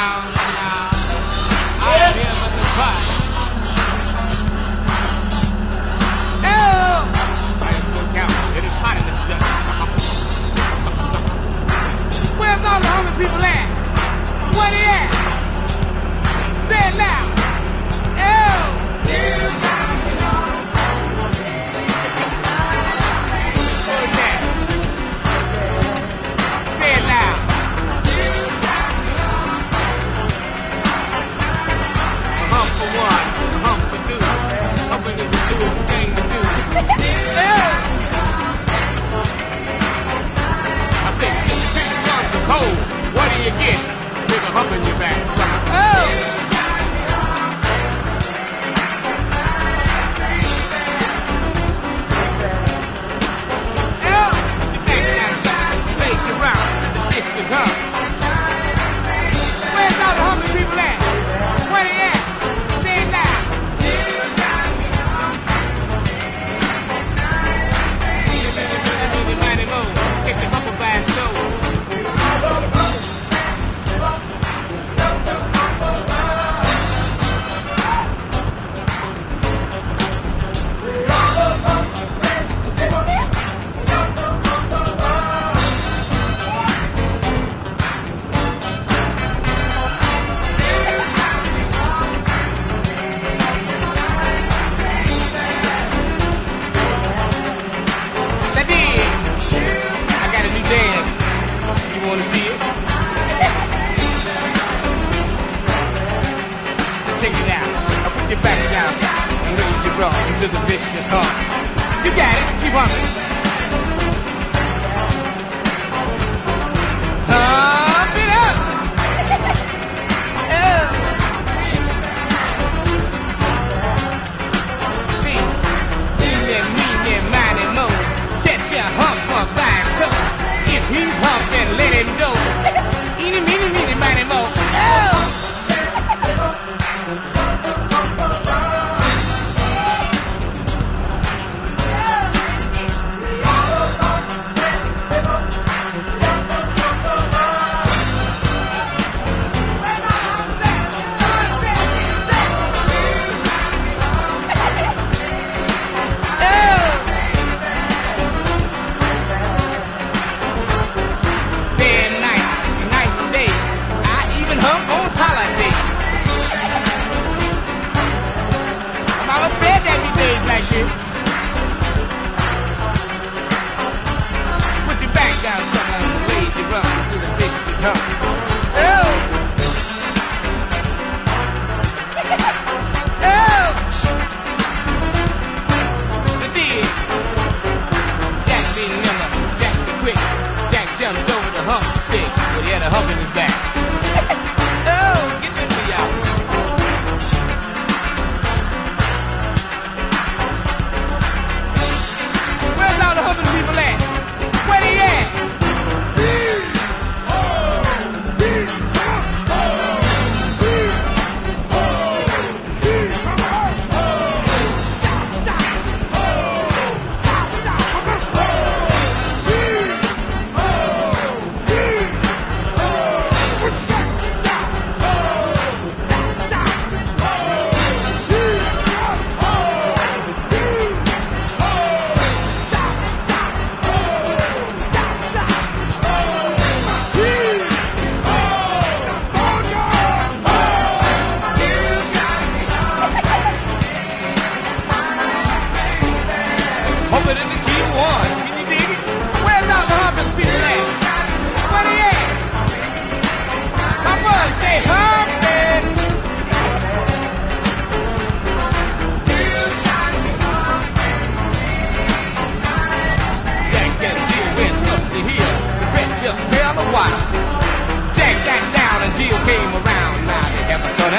down. for one. you wrong into the vicious heart. You got it, keep on. time.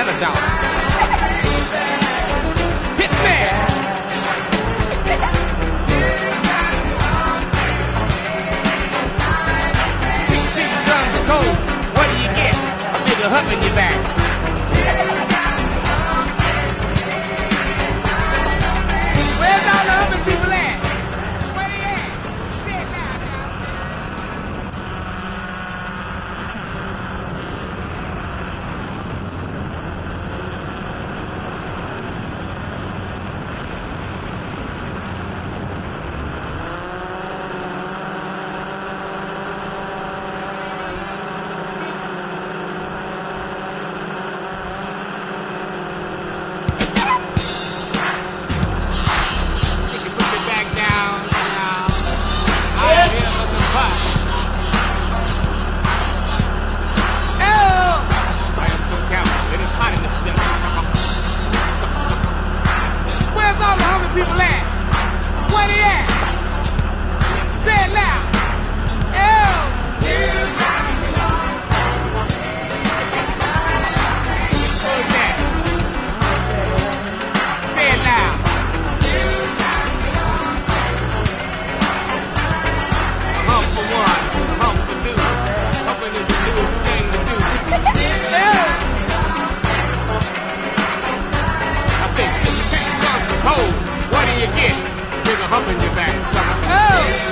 had a. Hit me. Sixteen tons of coal. What do you get? A bigger hump in your back. hump in your backside. Oh!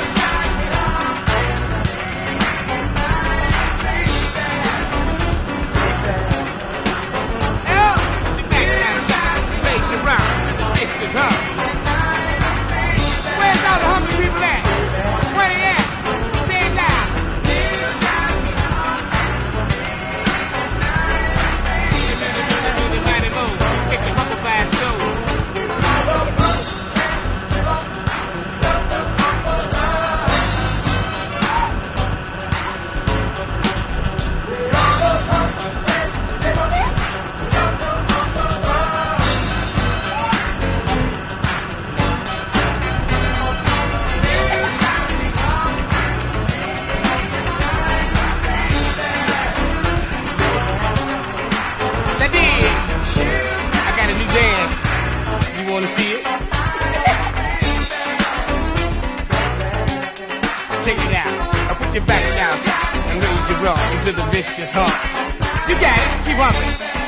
now. Now put your back down and raise your arm into the vicious hum. You got it, keep humming.